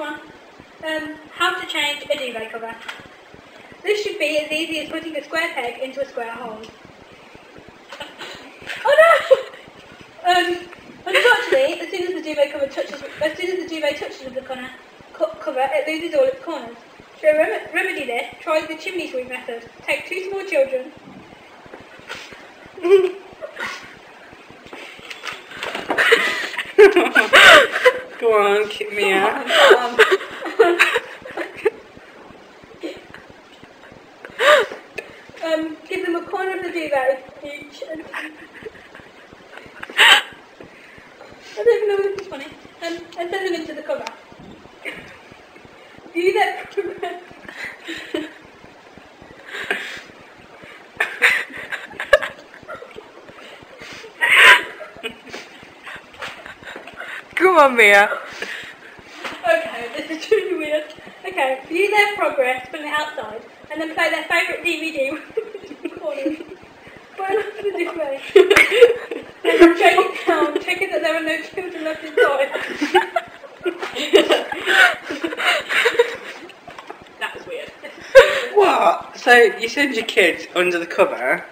one. Um, how to change a duvet cover. This should be as easy as putting a square peg into a square hole. Oh no! Um, unfortunately, as soon as the duvet cover touches, as soon as the duvet touches the corner, co- cover, it loses all its corners. To rem- remedy this, try the chimney sweep method. Take two small children. Go on, kick me out. Um, give them a corner of the duvet each. I don't even know if is funny. Um, and send them into the cover. View their progress. Come on, Mia. Okay, this is really weird. Okay, view their progress from the outside and then play their favourite DVD with the corners. Right after the display. And then shake it down, um, checking that there are no children left inside. that was weird. What? So you send your kids under the cover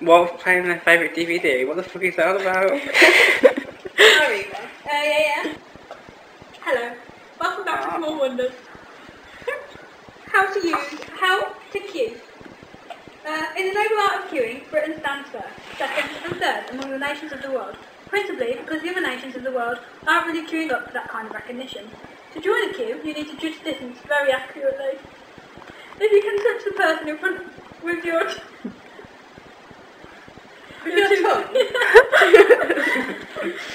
while playing their favourite DVD? What the fuck is that about? Uh, yeah, yeah. Hello. Welcome back to Small Wonders. how to use, how to queue. Uh, in the noble art of queuing, Britain stands first, second and third among the nations of the world, principally because the other nations of the world aren't really queuing up for that kind of recognition. To join a queue, you need to judge distance very accurately. If you can touch the person in front with your... with your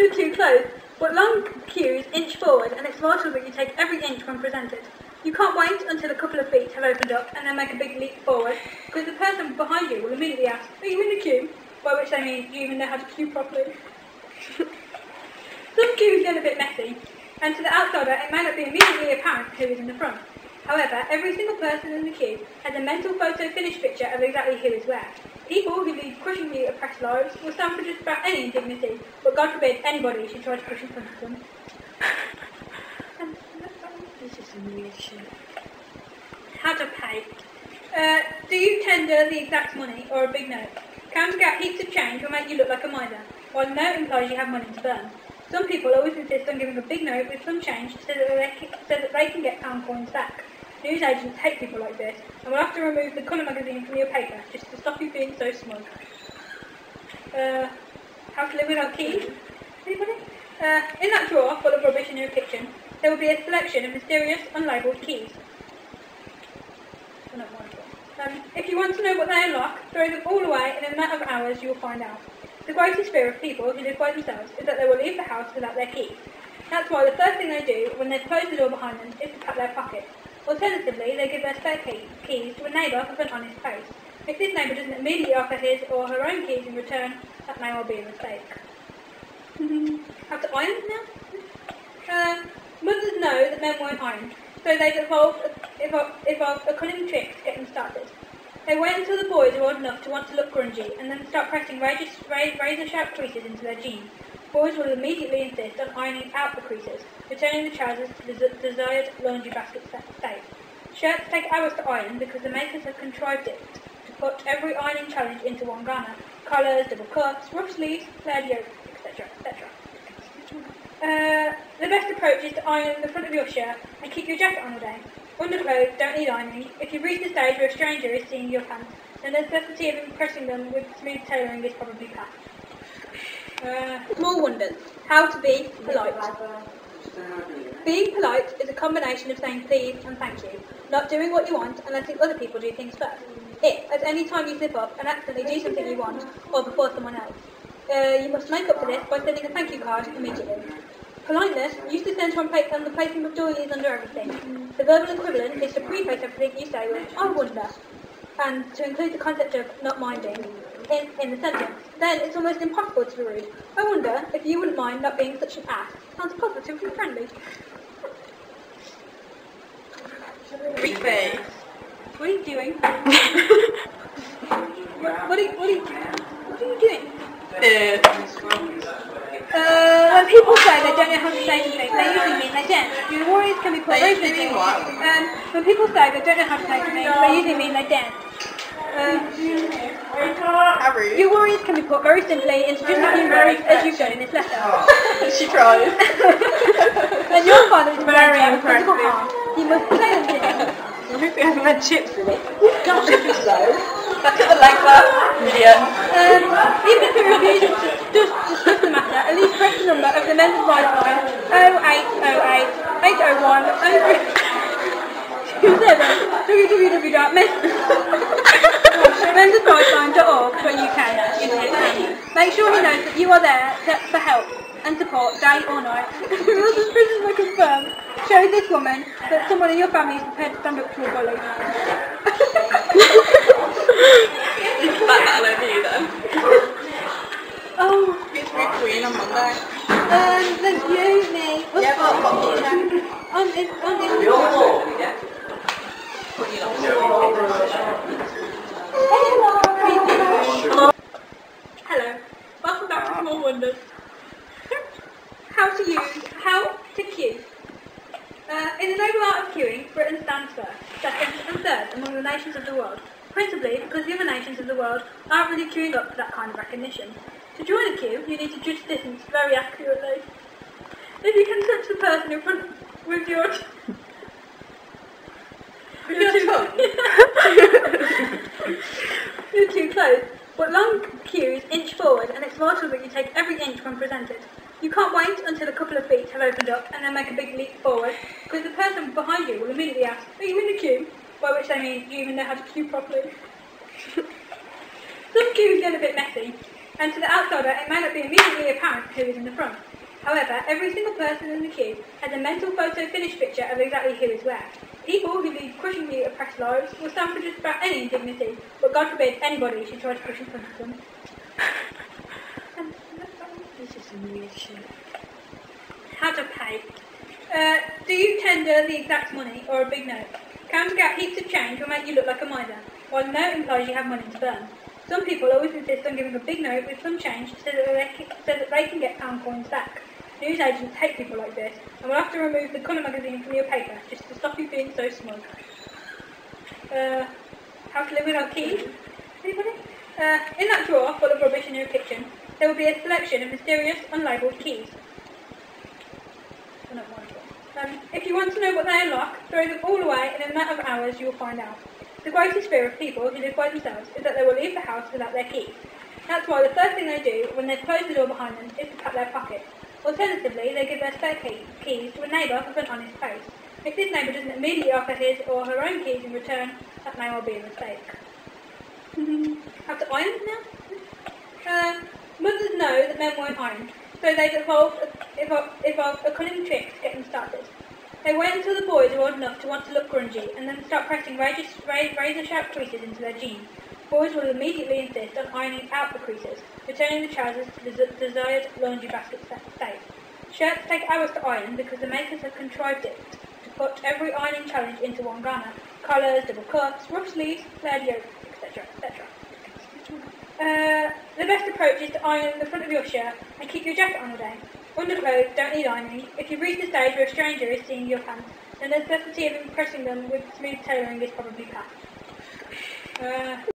You're too close. But long queues inch forward and it's vital that you take every inch when presented. You can't wait until a couple of feet have opened up and then make a big leap forward because the person behind you will immediately ask, are you in the queue? By which they mean, you even know how to queue properly? Some queues get a bit messy and to the outsider it may not be immediately apparent who is in the front. However, every single person in the queue has a mental photo finish picture of exactly who is where. People who lead crushingly oppressed lives will stand for just about any indignity, but God forbid anybody should try to push in front of them. This is some weird shit. How to pay. Uh, do you tender the exact money or a big note? Counting out heaps of change will make you look like a miser, while a note implies you have money to burn. Some people always insist on giving a big note with some change so that they can, so that they can get pound coins back. News agents hate people like this and will have to remove the colour magazine from your paper just to stop you being so smug. Uh, how to live without keys? Anybody? Uh, in that drawer full of rubbish in your kitchen, there will be a selection of mysterious, unlabelled keys. Um, if you want to know what they unlock, throw them all away and in a matter of hours you will find out. The greatest fear of people who live by themselves is that they will leave the house without their keys. That's why the first thing they do when they've closed the door behind them is to cut their pocket. Alternatively, they give their spare key, keys to a neighbour with an honest face. If this neighbour doesn't immediately offer his or her own keys in return, that may well be a mistake. Have to iron now? Uh, mothers know that men won't iron, so they've evolved, evolved, evolved a cunning trick to get them started. They wait until the boys are old enough to want to look grungy and then start pressing razor, razor creases into their jeans. Boys will immediately insist on ironing out the creases, returning the trousers to the des- desired laundry basket sta- state. Shirts take hours to iron because the makers have contrived it to put every ironing challenge into one garner. Colours, double cuffs, rough sleeves, flared yoke, etc., etc. Uh, the best approach is to iron the front of your shirt and keep your jacket on all day. Underclothes don't need ironing. If you reach the stage where a stranger is seeing your pants, the necessity of impressing them with smooth tailoring is probably past. Uh, small wonders. How to be polite. Being polite is a combination of saying please and thank you, not doing what you want and letting other people do things first. If, at any time you slip up and accidentally do something you want, or before someone else, uh, you must make up for this by sending a thank you card immediately. Politeness used to center on, pla- on the placing of doilies under everything. The verbal equivalent is to preface everything you say with, I wonder, and to include the concept of not minding in, in the sentence. Then it's almost impossible to be rude. I wonder if you wouldn't mind not being such an ass. Sounds positive and friendly. Preface. What are you doing? what, what, are you, what, are you, what are you doing? Uh, Uh, people say they don't know how to say something, they usually mean they don't. Your worries can be put They very usually simply. mean? Um, when people say they don't know how to say something, they usually mean they don't. Rude. your worries can be put very simply into just a few words as you've done in this letter. she tries. and your father is Very impressive. You must play to him. I hope it hasn't had chips in it. Gosh, it is though. Look at the legs up. Idiot. Um, even if he refuses to just discuss the matter, at least press the number of the men's advice line 0808 801 www.mensadviceline.org.uk Make sure he knows that you are there to, for help and support day or night. Your suspicions are confirmed. Show this woman that someone in your family is prepared to stand up to a bully. You can back that over you then. oh, It's be queen on Monday. um, thank you, me. What's Yeah, but what will check? On in, on in. Yeah. When you're not Hello. Hello. Welcome back to Small Wonders. how to use, how to queue. Uh, in the noble art of queuing, Britain stands first, second and third among the nations of the world, principally because the other nations of the world aren't really queuing up for that kind of recognition. To join a queue, you need to judge distance very accurately. If you can touch the person in front with your... With your tongue? You're too close. But long queues inch forward, and it's vital that you take every inch when presented. You can't wait until a couple of feet have opened up and then make a big leap forward, because the person behind you will immediately ask, "Are you in the queue?" By which they mean, "Do you even know how to queue properly?" Some queues get a bit messy, and to the outsider, it may not be immediately apparent who is in the front. However, every single person in the queue has a mental photo finish picture of exactly who is where. People who lead crushingly oppressed lives will stand for just about any indignity, but God forbid anybody should try to push in front of them. This is some weird shit. How to pay. Uh, do you tender the exact money or a big note? Counting out heaps of change will make you look like a miser, while a note implies you have money to burn. Some people always insist on giving a big note with some change so that they can, so that they can get pound coins back. News agents hate people like this and will have to remove the colour magazine from your paper just to stop you being so smug. Uh, how to live without keys? Anybody? Uh, in that drawer full of rubbish in your kitchen, there will be a selection of mysterious, unlabelled keys. Um, if you want to know what they unlock, throw them all away and in a matter of hours you will find out. The greatest fear of people who live by themselves is that they will leave the house without their keys. That's why the first thing they do when they've closed the door behind them is to pat their pockets. Alternatively, they give their spare key, keys to a neighbour with an honest face. If this neighbour doesn't immediately offer his or her own keys in return, that may well be a mistake. Have to iron now? Uh, mothers know that men won't iron, so they've evolved, evolved, evolved a cunning trick to get them started. They wait until the boys are old enough to want to look grungy and then start pressing razor-sharp creases into their jeans. Boys will immediately insist on ironing out the creases, returning the trousers to the desired laundry basket state. Shirts take hours to iron because the makers have contrived it to put every ironing challenge into one garner. Collars, double cuffs, rough sleeves, flared yoke, etc., etc. Uh, the best approach is to iron the front of your shirt and keep your jacket on all day. Underclothes don't need ironing. If you reach the stage where a stranger is seeing your pants, the necessity of impressing them with smooth tailoring is probably past. Uh,